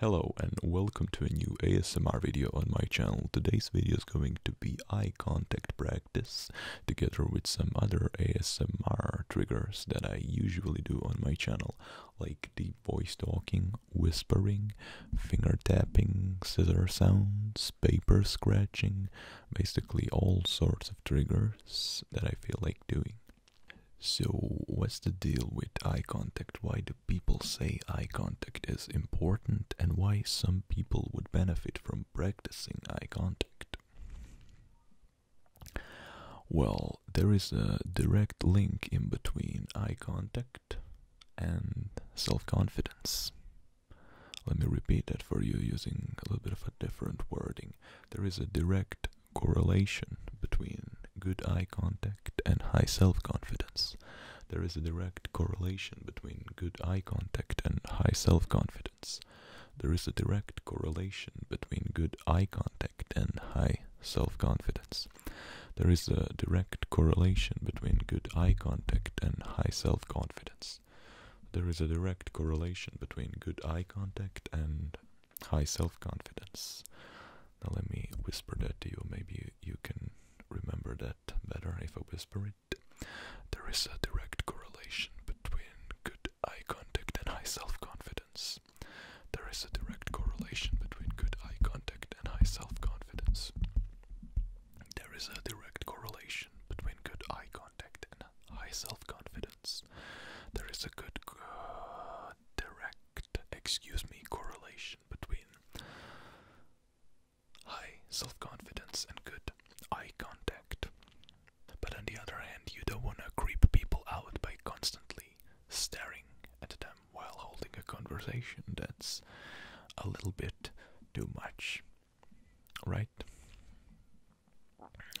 Hello and welcome to a new ASMR video on my channel. Today's video is going to be eye contact practice together with some other ASMR triggers that I usually do on my channel like deep voice talking, whispering, finger tapping, scissor sounds, paper scratching, basically all sorts of triggers that I feel like doing. So, what's the deal with eye contact? Why do people say eye contact is important, and why some people would benefit from practicing eye contact? Well, there is a direct link in between eye contact and self confidence. Let me repeat that for you using a little bit of a different wording. There is a direct correlation between good eye contact and high self confidence. There is a direct correlation between good eye contact and high self confidence. There is a direct correlation between good eye contact and high self confidence. There is a direct correlation between good eye contact and high self confidence. There is a direct correlation between good eye contact and high self confidence. Now, let me whisper that to you. Maybe you can remember that better if I whisper it. There is a direct correlation between good eye contact and high self confidence. There is a direct correlation between good eye contact and high self confidence. There is a direct correlation between good eye contact and high self confidence. There is a good uh, direct, excuse me, correlation between high self confidence and good eye contact. But on the other hand, you don't want to creep people out by constantly staring at them while holding a conversation. That's a little bit too much, right?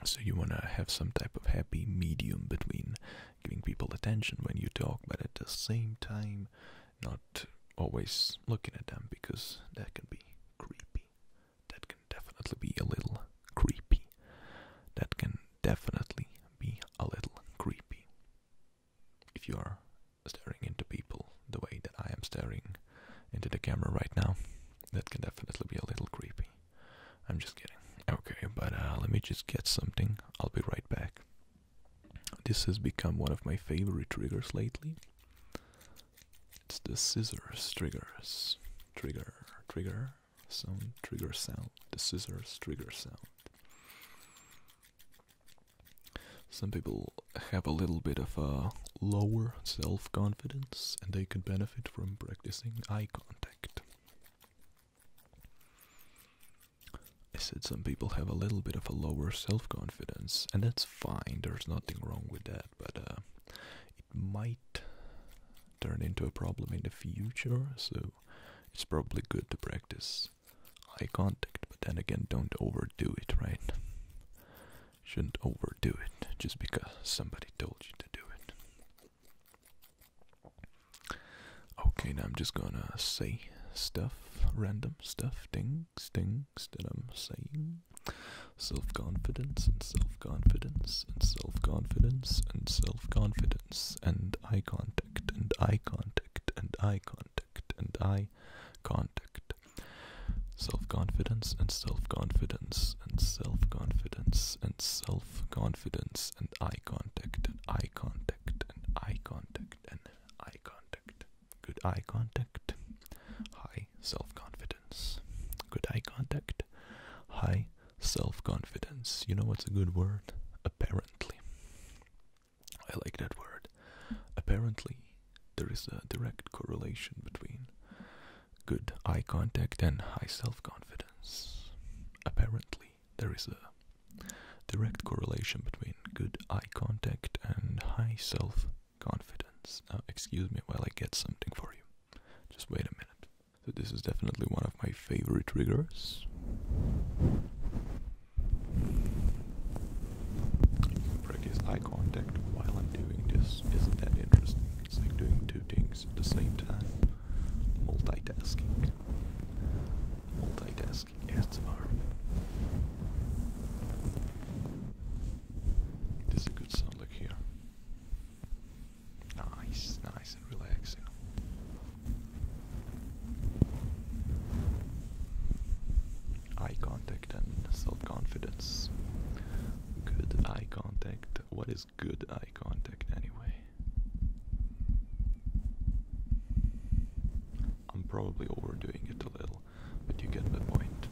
So you want to have some type of happy medium between giving people attention when you talk, but at the same time, not always looking at them because that can be creepy. That can definitely be a little creepy. That can definitely be a little creepy. If you are staring into people the way that I am staring into the camera right now, that can definitely be a little creepy. I'm just kidding. Okay, but uh, let me just get something. I'll be right back. This has become one of my favorite triggers lately. It's the scissors triggers. Trigger, trigger, sound, trigger sound. The scissors trigger sound. Some people have a little bit of a lower self confidence and they could benefit from practicing eye contact. I said some people have a little bit of a lower self confidence, and that's fine, there's nothing wrong with that, but uh, it might turn into a problem in the future, so it's probably good to practice eye contact, but then again, don't overdo it, right? Shouldn't overdo it just because somebody told you to do it. Okay, now I'm just gonna say stuff, random stuff, things, things that I'm saying. Self confidence and self confidence and self confidence and self confidence and eye contact and eye contact and eye contact and eye contact. Self confidence and self confidence and self confidence and self confidence and eye contact and eye contact and eye contact and eye contact. Good eye contact self confidence. Good eye contact, high self confidence. You know what's a good word? Apparently. I like that word. Apparently, there is a direct correlation between good eye contact and high self confidence. Apparently, there is a direct correlation between good eye contact and high self confidence. Now, excuse me while I get something for you. Just wait this is definitely one of my favorite triggers. Practice eye contact while I'm doing this. Isn't that interesting? It's like doing two things at the same time. Multitasking. Multitasking ASMR. This is a good sound like here. Nice, nice and relaxing. contact and self confidence. Good eye contact. What is good eye contact anyway? I'm probably overdoing it a little, but you get the point.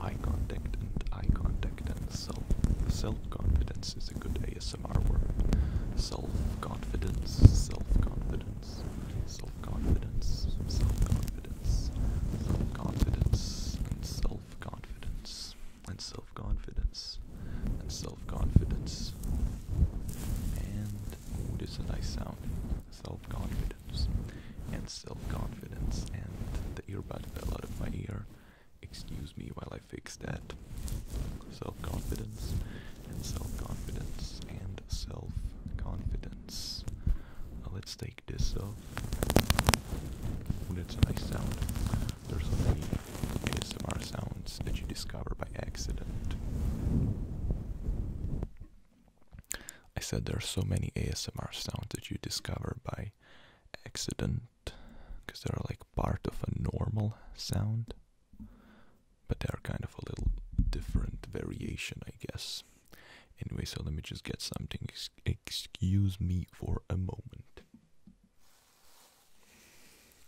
Eye contact and eye contact and self self confidence is a good ASMR word. Self confidence, self confidence, self confidence, self confidence, self confidence, and self confidence, and self confidence, and self confidence. And oh, this a nice sound. Self confidence and self confidence. And the earbud fell out of my ear. Excuse me while I fix that. Self confidence and self confidence and self confidence. let's take this off. That's a nice sound. There's so many ASMR sounds that you discover by accident. I said there are so many ASMR sounds that you discover by accident because they're like part of a normal sound, but they're kind of a little different variation, I guess. Anyway, so let me just get something. Ex excuse me for a moment.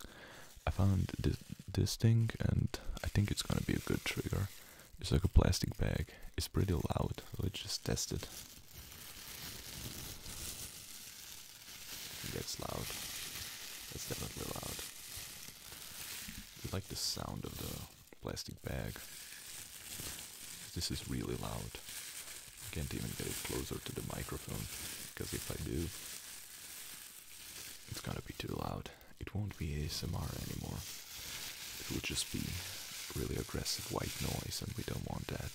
I found this this thing, and I think it's gonna be a good trigger. It's like a plastic bag. It's pretty loud. Let's just test it. Gets loud. It's definitely loud. You like the sound of the plastic bag? This is really loud. I can't even get it closer to the microphone because if I do, it's gonna be too loud. It won't be ASMR anymore. It will just be really aggressive white noise, and we don't want that.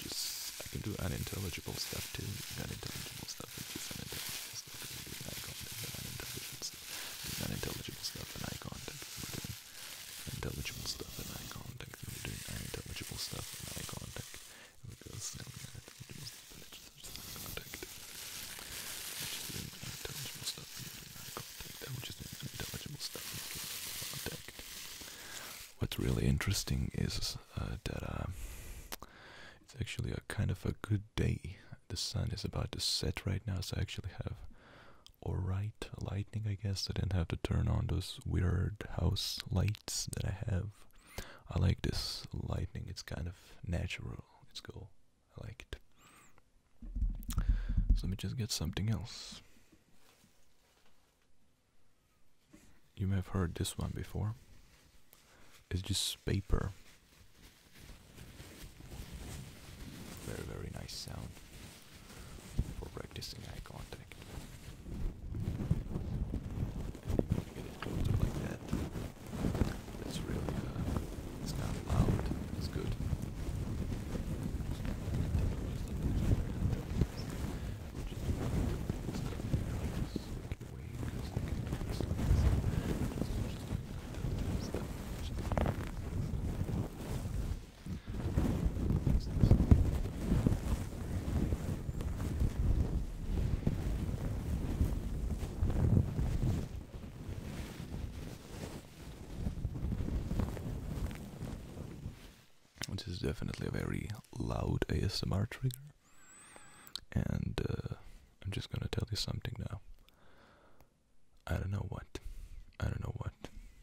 Just I can do unintelligible stuff too. Unintelligible stuff and just unintelligible stuff. And doing eye contact and unintelligible stuff. Doing unintelligible stuff and eye contact. And we're doing intelligible stuff and eye contact. And we're doing unintelligible stuff and eye contact. And we're doing unintelligible stuff and eye contact. We're just doing unintelligible stuff and we're doing eye contact. And we're just doing unintelligible stuff and we're doing eye contact. What's really interesting is uh, that uh, it's actually a kind of a good day. The sun is about to set right now, so I actually have alright lightning, I guess. I didn't have to turn on those weird house lights that I have. I like this lightning, it's kind of natural. It's cool. I like it. So let me just get something else. You may have heard this one before. It's just paper. Very, very nice sound for practicing contact. Get it closer like that. That's really, uh, it's kind of loud. It's good. This is definitely a very loud ASMR trigger. And uh, I'm just gonna tell you something now. I don't know what. I don't know what.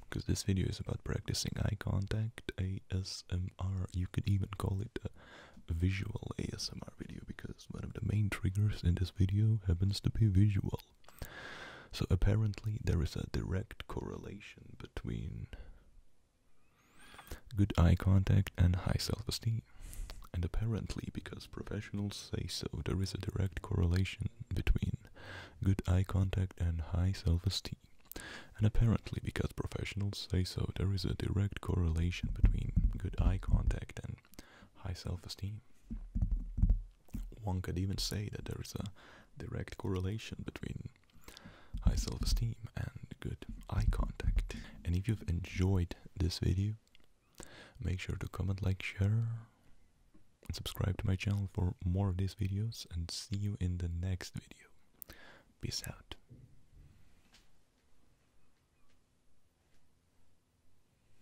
Because this video is about practicing eye contact, ASMR. You could even call it a visual ASMR video because one of the main triggers in this video happens to be visual. So apparently there is a direct correlation between good eye contact and high self-esteem. And apparently, because professionals say so, there is a direct correlation between good eye contact and high self-esteem. And apparently, because professionals say so, there is a direct correlation between good eye contact and high self-esteem. One could even say that there is a direct correlation between high self-esteem and good eye contact. And if you've enjoyed this video, make sure to comment, like, share, and subscribe to my channel for more of these videos and see you in the next video. Peace out.